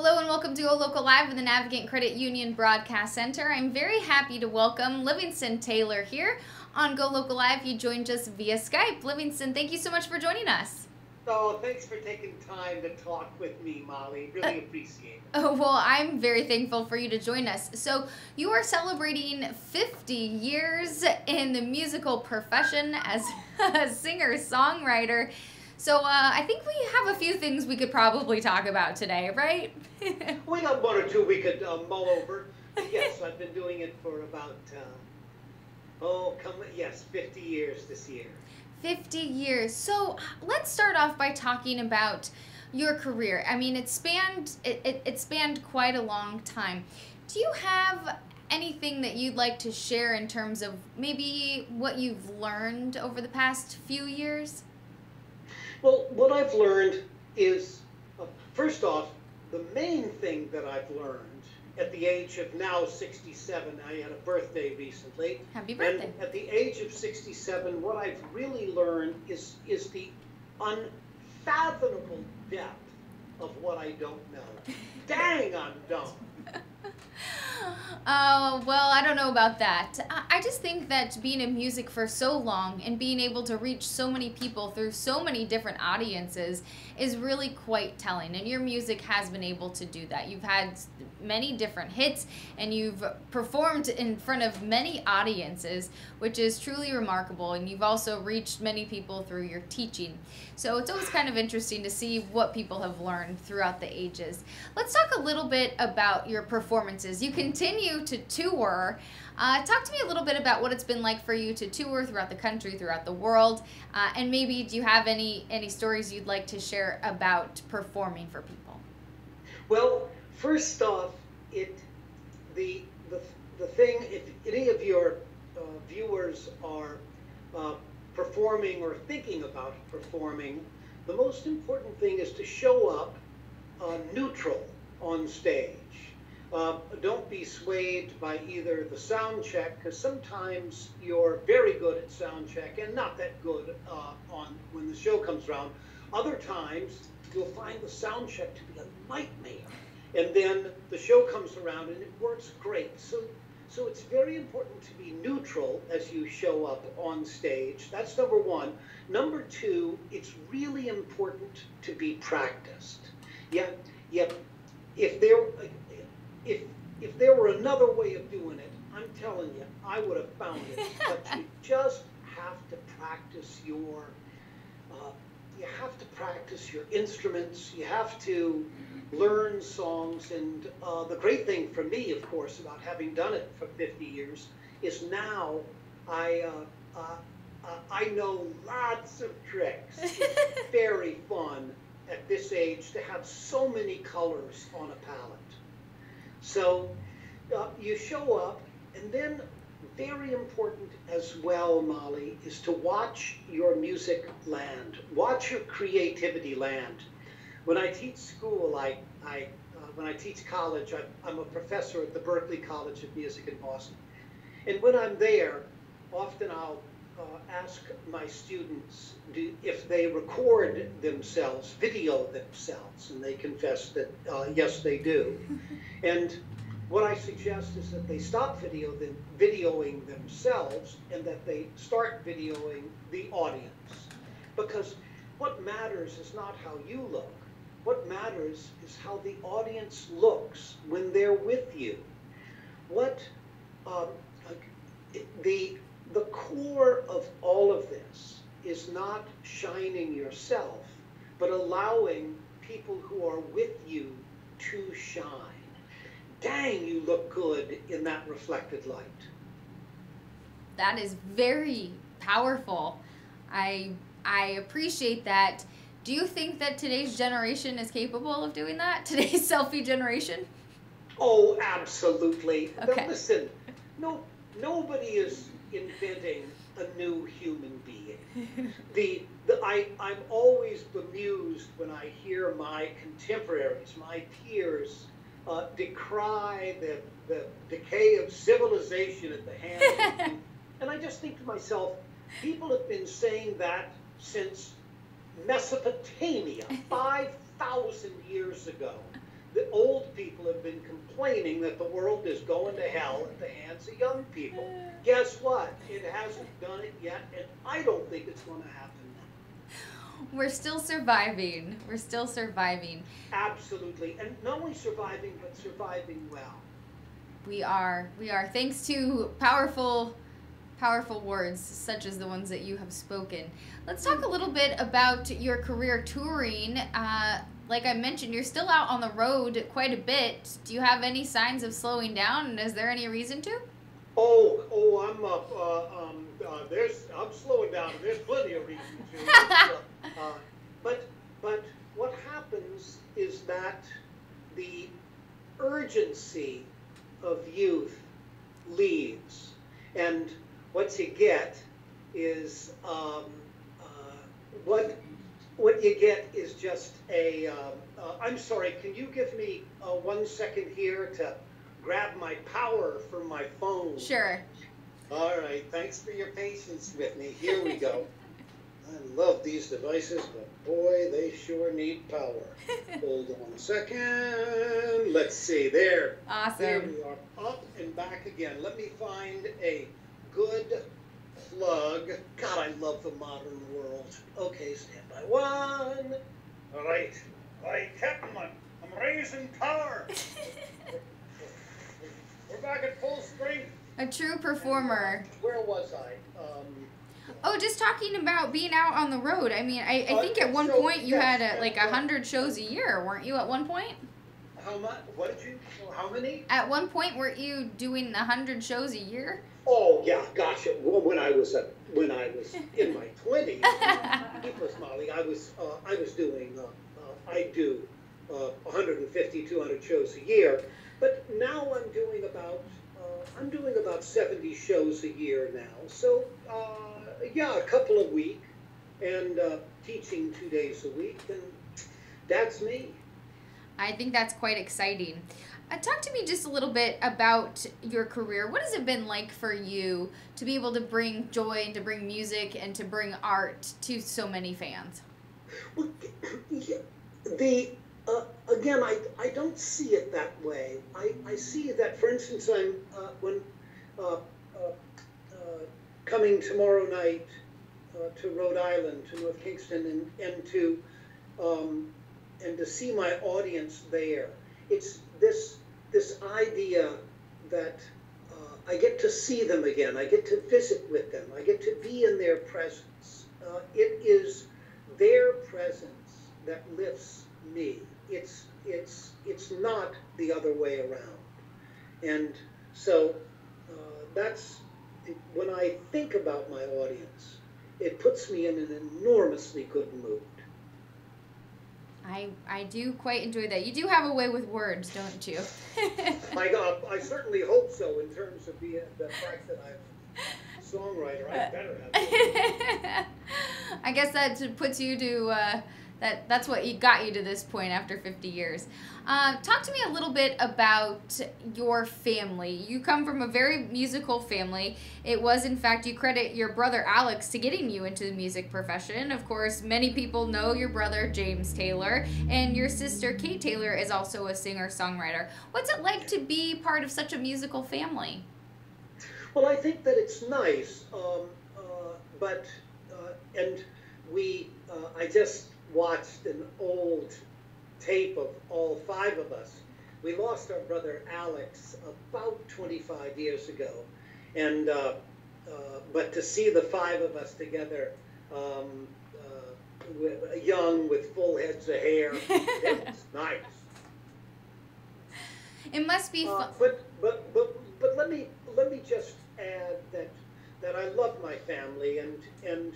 Hello and welcome to Go Local Live with the Navigant Credit Union Broadcast Center. I'm very happy to welcome Livingston Taylor here on Go Local Live. You joined us via Skype. Livingston, thank you so much for joining us. Oh, thanks for taking time to talk with me, Molly. Really appreciate it. Oh, well, I'm very thankful for you to join us. So, you are celebrating 50 years in the musical profession as a singer songwriter. So uh, I think we have a few things we could probably talk about today, right? we got one or two we could uh, mull over. Yes, I've been doing it for about, uh, oh, come, yes, 50 years this year. 50 years. So let's start off by talking about your career. I mean, it spanned it, it, it spanned quite a long time. Do you have anything that you'd like to share in terms of maybe what you've learned over the past few years? Well, what I've learned is, uh, first off, the main thing that I've learned at the age of now 67, I had a birthday recently. Happy birthday. And at the age of 67, what I've really learned is, is the unfathomable depth of what I don't know. Dang, I'm dumb. Oh, well, I don't know about that. I just think that being in music for so long and being able to reach so many people through so many different audiences is really quite telling. And your music has been able to do that. You've had many different hits and you've performed in front of many audiences, which is truly remarkable. And you've also reached many people through your teaching. So it's always kind of interesting to see what people have learned throughout the ages. Let's talk a little bit about your performances. You continue to tour. Uh, talk to me a little bit about what it's been like for you to tour throughout the country, throughout the world, uh, and maybe do you have any any stories you'd like to share about performing for people? Well, first off, it the the the thing if any of your uh, viewers are uh, performing or thinking about performing, the most important thing is to show up uh, neutral on stage. Uh, don't be swayed by either the sound check, because sometimes you're very good at sound check and not that good uh, on when the show comes around. Other times you'll find the sound check to be a nightmare, and then the show comes around and it works great. So, so it's very important to be neutral as you show up on stage. That's number one. Number two, it's really important to be practiced. Yeah, yeah. If there if if there were another way of doing it, I'm telling you, I would have found it. but you just have to practice your uh, you have to practice your instruments. You have to learn songs. And uh, the great thing for me, of course, about having done it for 50 years, is now I uh, uh, uh I know lots of tricks. It's very fun at this age to have so many colors on a palette. So uh, you show up, and then very important as well, Molly, is to watch your music land, watch your creativity land. When I teach school, I, I uh, when I teach college, I, I'm a professor at the Berklee College of Music in Boston. And when I'm there, often I'll ask my students do, if they record themselves, video themselves, and they confess that uh, yes, they do. and what I suggest is that they stop video them, videoing themselves and that they start videoing the audience. Because what matters is not how you look. What matters is how the audience looks when they're with you. What um, the the core of all of this is not shining yourself, but allowing people who are with you to shine. Dang, you look good in that reflected light. That is very powerful. I I appreciate that. Do you think that today's generation is capable of doing that? Today's selfie generation? Oh, absolutely. Okay. Now listen, no nobody is inventing a new human being. the, the I, I'm always bemused when I hear my contemporaries, my peers, uh, decry the, the decay of civilization at the hands of And I just think to myself, people have been saying that since Mesopotamia, 5,000 years ago. The old people have been complaining that the world is going to hell at the hands of young people. Guess what? It hasn't done it yet, and I don't think it's going to happen We're still surviving. We're still surviving. Absolutely. And not only surviving, but surviving well. We are. We are. Thanks to powerful powerful words such as the ones that you have spoken. Let's talk a little bit about your career touring. Uh, like I mentioned, you're still out on the road quite a bit. Do you have any signs of slowing down, and is there any reason to? Oh, oh, I'm up. Uh, um, uh, there's, I'm slowing down. There's plenty of reasons to. uh, but, but what happens is that the urgency of youth leaves, and what you get is um, uh, what what you get is just a. Um, uh, I'm sorry. Can you give me uh, one second here to grab my power from my phone? Sure. All right. Thanks for your patience with me. Here we go. I love these devices, but boy, they sure need power. Hold on a second. Let's see. There. Awesome. There we are. Up and back again. Let me find a good plug. God, I love the modern world. Okay, stand by one. All right. All right, Captain, I'm raising power. We're back at full strength. A true performer. Where was I? Um, Oh, just talking about being out on the road. I mean, I, I Uh, think at one so, point you yes, had a, like a hundred shows a year, weren't you? At one point. How much? What did you? How many? At one point, weren't you doing a hundred shows a year? Oh yeah, gosh. it- well, When I was uh, when I was in my twenties, it was Molly. I was uh, I was doing uh, uh, I do uh, 150, 200 shows a year, but now I'm doing about uh, I'm doing about 70 shows a year now. So uh, yeah, a couple a week, and uh, teaching two days a week, and that's me. I think that's quite exciting. Uh, talk to me just a little bit about your career. What has it been like for you to be able to bring joy and to bring music and to bring art to so many fans? Well, the uh, again, I, I don't see it that way. I, I see that, for instance, I'm uh, when uh, uh, uh, coming tomorrow night to Rhode Island, to North Kingstown, and, and to um, and to see my audience there. It's this this idea that uh, I get to see them again. I get to visit with them. I get to be in their presence. Uh, it is their presence that lifts me. It's it's it's not the other way around. And so uh, that's when I think about my audience, it puts me in an enormously good mood. I I do quite enjoy that. You do have a way with words, don't you? I, uh, I certainly hope so in terms of the, the fact that I'm a songwriter. I better have. I guess that puts you to uh, that. That's what got you to this point after 50 years. Uh, talk to me a little bit about your family. You come from a very musical family. It was, in fact, you credit your brother Alex to getting you into the music profession. Of course, many people know your brother James Taylor, and your sister Kate Taylor is also a singer songwriter. What's it like to be part of such a musical family? Well, I think that it's nice, um, uh, but uh, and we. Uh, I just watched an old tape of all five of us. We lost our brother Alex about 25 years ago, and uh, uh, but to see the five of us together, um, uh, with, young with full heads of hair, it was nice. It must be Uh, fun. but but but but let me let me just add that that I love my family and and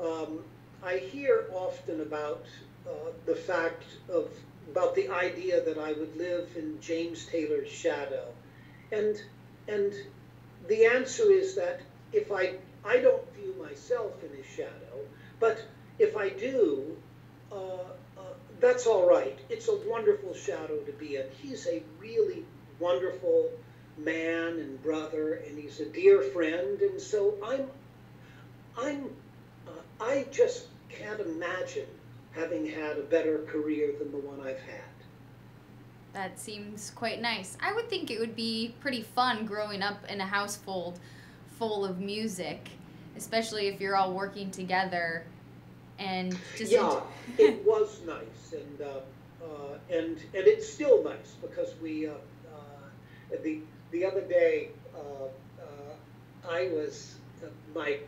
um, I hear often about uh, the fact of about the idea that I would live in James Taylor's shadow, and and the answer is that if I I don't view myself in his shadow, but if I do, uh, uh, that's all right. It's a wonderful shadow to be in. He's a really wonderful man and brother, and he's a dear friend. And so I'm, I'm, uh, I just can't imagine having had a better career than the one I've had. that seems quite nice. I would think it would be pretty fun growing up in a household full of music, especially if you're all working together and just yeah, it was nice, and uh, uh, and and it's still nice because we uh, uh the the other day uh, uh, I was my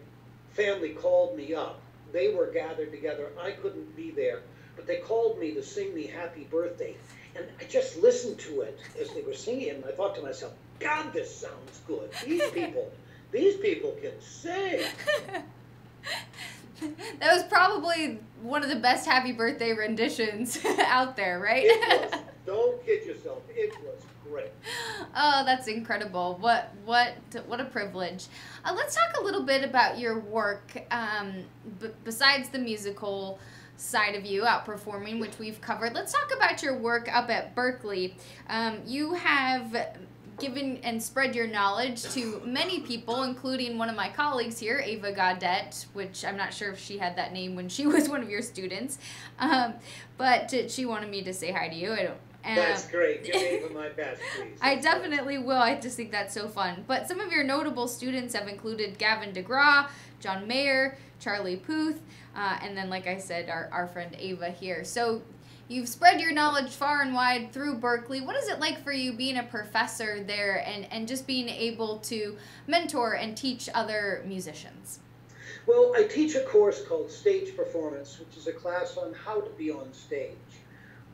family called me up. They were gathered together. I couldn't be there, but they called me to sing me happy birthday, and I just listened to it as they were singing, and I thought to myself, God, this sounds good. These people, these people can sing. that was probably one of the best happy birthday renditions out there, right? It was. Don't kid yourself. It was Oh, that's incredible. What what what a privilege. Uh, let's talk a little bit about your work um, b- besides the musical side of you out performing, which we've covered. Let's talk about your work up at Berklee. Um, you have given and spread your knowledge to many people, including one of my colleagues here, Ava Gaudet, which I'm not sure if she had that name when she was one of your students, um, but she wanted me to say hi to you. I don't. Um, that's great. Give Ava my best, please. I definitely will. I just think that's so fun. But some of your notable students have included Gavin DeGraw, John Mayer, Charlie Puth, uh, and then, like I said, our, our friend Ava here. So You've spread your knowledge far and wide through Berklee. What is it like for you being a professor there and, and just being able to mentor and teach other musicians? Well, I teach a course called Stage Performance, which is a class on how to be on stage.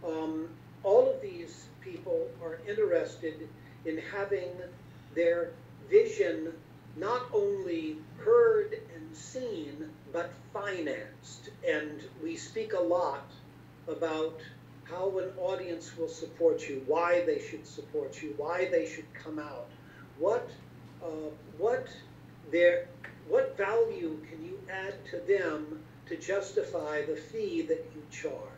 Um, all of these people are interested in having their vision not only heard and seen, but financed. And we speak a lot about how an audience will support you, why they should support you, why they should come out, what uh, what their what value can you add to them to justify the fee that you charge,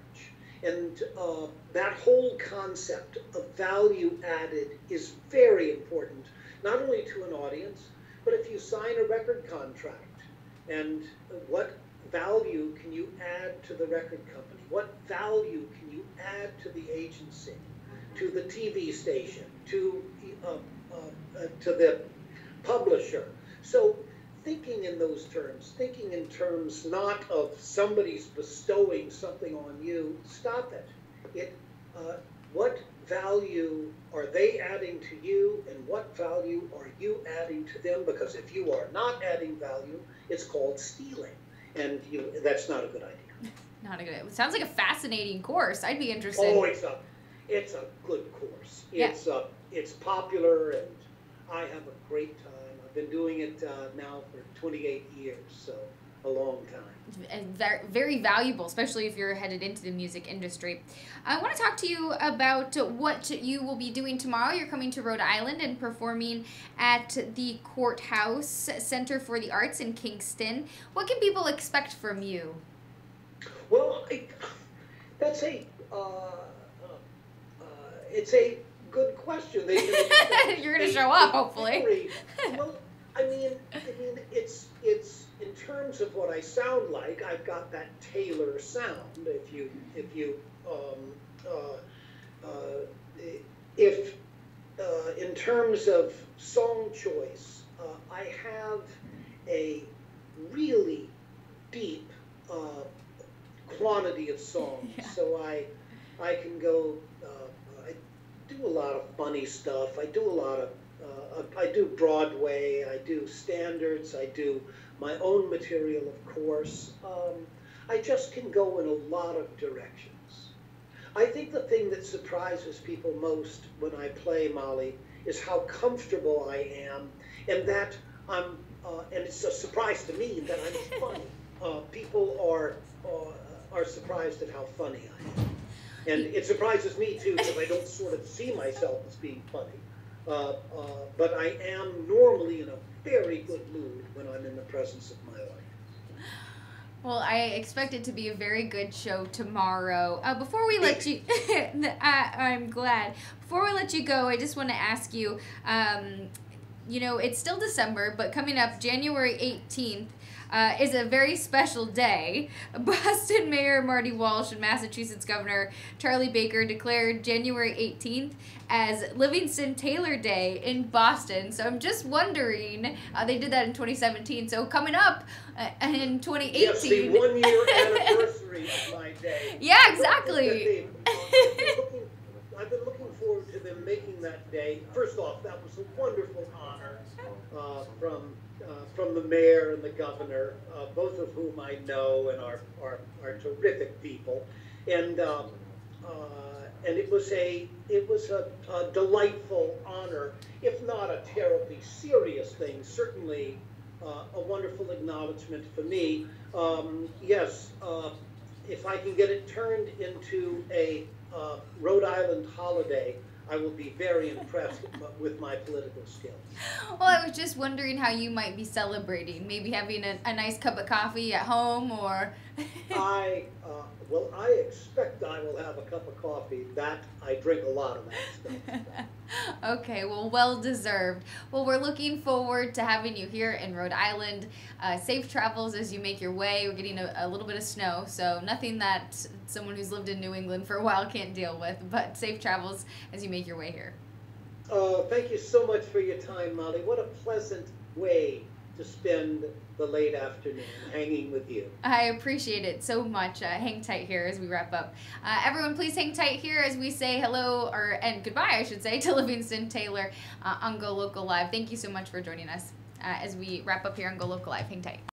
and uh, that whole concept of value added is very important, not only to an audience, but if you sign a record contract, and what value can you add to the record company? What value can you add to the agency, to the TV station, to uh, uh, uh, to the publisher? So thinking in those terms, thinking in terms not of somebody's bestowing something on you. Stop it. It uh, what value are they adding to you and what value are you adding to them because if you are not adding value it's called stealing and you, that's not a good idea. Not a good. It sounds like a fascinating course. I'd be interested. Oh, it's a, it's a good course. It's yeah. uh, it's popular, and I have a great time. Been doing it uh, now for 28 years, so a long time. And very, very valuable, especially if you're headed into the music industry. I want to talk to you about what you will be doing tomorrow. You're coming to Rhode Island and performing at the Courthouse Center for the Arts in Kingston. What can people expect from you? Well, I, that's a uh, uh, uh it's a good question. They, they, You're going to show up, hopefully. well, I mean, I mean, it's it's in terms of what I sound like, I've got that Taylor sound. If you if you um, uh, uh, if uh, in terms of song choice, uh, I have a really deep uh, quantity of songs. Yeah. So I I can go. Uh, I do a lot of funny stuff. I do a lot of. I do Broadway. I do standards. I do my own material, of course. Um, I just can go in a lot of directions. I think the thing that surprises people most when I play Molly is how comfortable I am, and that I'm, uh, and it's a surprise to me that I'm funny. Uh, people are uh, are surprised at how funny I am, and it surprises me too because I don't sort of see myself as being funny. Uh, uh, but I am normally in a very good mood when I'm in the presence of my wife. Well, I expect it to be a very good show tomorrow. Uh, before we let you, I, am glad. Before we let you go, I just want to ask you. Um, you know, it's still December, but coming up January 18th, uh, is a very special day. Boston Mayor Marty Walsh and Massachusetts Governor Charlie Baker declared January 18th as Livingston Taylor Day in Boston. So I'm just wondering, uh, they did that in 2017. So coming up uh, in 2018. Yes, the one year anniversary of my day. Yeah, exactly. I've been looking forward to them making that day. First off, that was a wonderful honor uh, from uh, from the mayor and the governor, uh, both of whom I know and are are, are terrific people, and um, uh, and it was a it was a, a, delightful honor, if not a terribly serious thing. Certainly, uh, a wonderful acknowledgement for me. Um, yes, uh, if I can get it turned into a Rhode Island holiday. I will be very impressed with my political skills. Well, I was just wondering how you might be celebrating. Maybe having a, a nice cup of coffee at home or. I, uh, well, I expect I will have a cup of coffee. That, I drink a lot of that stuff. okay, well, well deserved. Well, we're looking forward to having you here in Rhode Island. Uh, safe travels as you make your way. We're getting a, a, little bit of snow, so nothing that someone who's lived in New England for a while can't deal with, but safe travels as you make your way here. Oh, thank you so much for your time, Molly. What a pleasant way to spend the late afternoon hanging with you. I appreciate it so much. Uh, hang tight here as we wrap up. Uh, everyone, please hang tight here as we say hello or and goodbye, I should say, to Livingston Taylor uh, on Go Local Live. Thank you so much for joining us uh, as we wrap up here on Go Local Live. Hang tight.